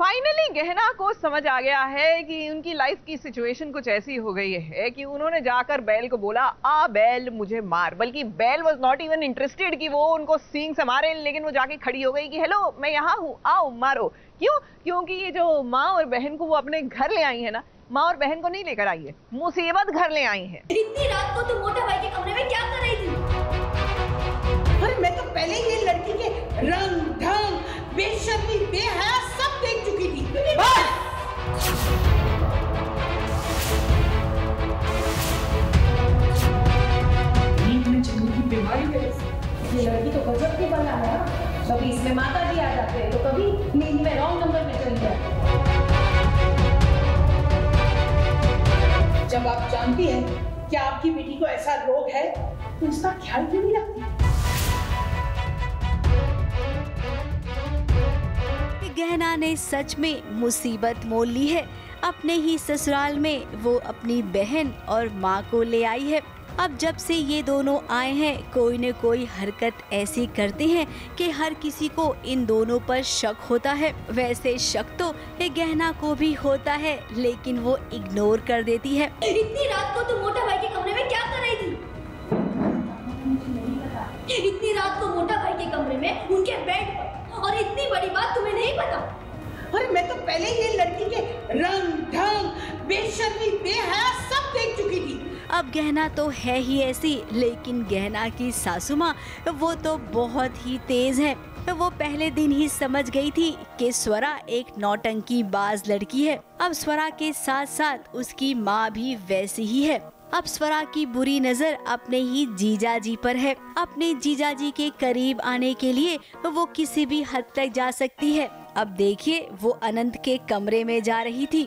Finally गहना को समझ आ गया है कि उनकी लाइफ की सिचुएशन कुछ ऐसी हो गई है कि उन्होंने जाकर बैल को बोला आ बैल मुझे मार। बल्कि बैल वाज नॉट इवन इंटरेस्टेड कि वो उनको सींग से मारे लेकिन वो जाके खड़ी हो गई कि हेलो मैं यहाँ हूँ आओ मारो। क्यों? क्योंकि ये जो माँ और बहन को वो अपने घर ले आई है ना माँ और बहन को नहीं लेकर आई है मुसीबत घर ले आई है। इतनी रात को तुम मोटे भाई के कमरे में क्या कर रही थी? अरे मैं तो पहले ही ये लड़की के रंग ढंग बेशर्मी बेहया कभी इसमें माता जी आ जाते हैं तो कभी नींद में रॉन्ग नंबर में चली जाती जब आप जानती हैं कि आपकी बेटी को ऐसा रोग है तो इसका ख्याल क्यों नहीं रखती? गहना ने सच में मुसीबत मोल ली है। अपने ही ससुराल में वो अपनी बहन और माँ को ले आई है। अब जब से ये दोनों आए हैं कोई न कोई हरकत ऐसी करते हैं कि हर किसी को इन दोनों पर शक होता है। वैसे शक तो ये गहना को भी होता है लेकिन वो इग्नोर कर देती है। इतनी रात को तुम मोटा भाई के कमरे में क्या कर रही थी? इतनी रात को मोटा भाई के कमरे में उनके बेड पर और इतनी बड़ी बात तुम्हें नहीं पता? अरे मैं तो पहले ही ये लड़की के रंग ढंग बेशर्मी बेहया सब अब गहना तो है ही ऐसी, लेकिन गहना की सासू माँ, वो तो बहुत ही तेज है। वो पहले दिन ही समझ गई थी कि स्वरा एक नौटंकी बाज लड़की है। अब स्वरा के साथ साथ उसकी माँ भी वैसी ही है। अब स्वरा की बुरी नज़र अपने ही जीजा जी पर है। अपने जीजा जी के करीब आने के लिए वो किसी भी हद तक जा सकती है। अब देखिए, वो अनंत के कमरे में जा रही थी।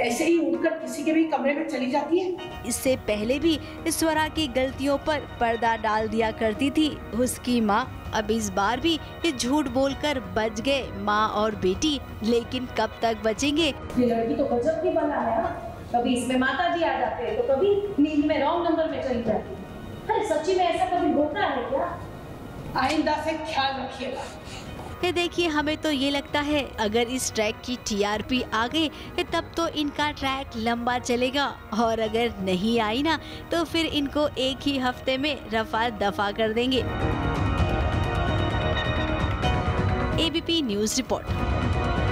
ऐसे ही उठकर किसी के भी कमरे में चली जाती है। इससे पहले भी स्वरा की गलतियों पर पर्दा डाल दिया करती थी। उसकी माँ अब इस बार भी ये झूठ बोलकर बच गए माँ और बेटी। लेकिन कब तक बचेंगे? ये लड़की तो गजब की बना है कभी इसमें माता जी आ जाते हैं तो कभी नींद में रॉन्ग नंबर में चली जाती है। अरे सच्ची में ऐसा कभी होता है क्या? आइंदा से ख्याल रखिएगा। ये देखिए, हमें तो ये लगता है, अगर इस ट्रैक की टीआरपी आ गई तब तो इनका ट्रैक लंबा चलेगा। और अगर नहीं आई ना तो फिर इनको एक ही हफ़्ते में रफा दफ़ा कर देंगे। ABP news report